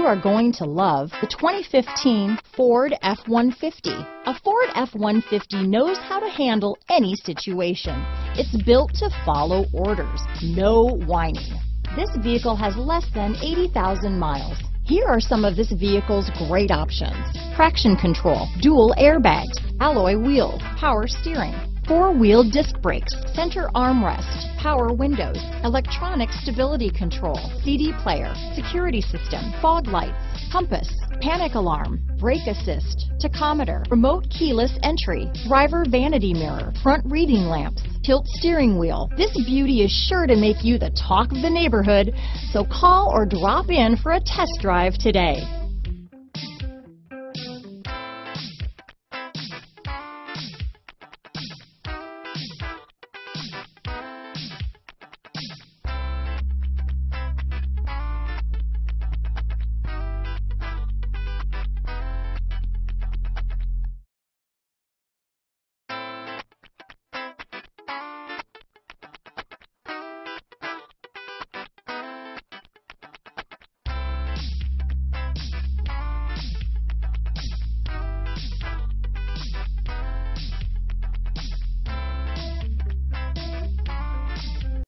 you are going to love the 2015 Ford F-150. A Ford F-150 knows how to handle any situation. It's built to follow orders, no whining. This vehicle has less than 80,000 miles. Here are some of this vehicle's great options. Traction control, dual airbags, alloy wheels, power steering, four-wheel disc brakes, center armrest, power windows, electronic stability control, CD player, security system, fog lights, compass, panic alarm, brake assist, tachometer, remote keyless entry, driver vanity mirror, front reading lamps, tilt steering wheel. This beauty is sure to make you the talk of the neighborhood, so call or drop in for a test drive today.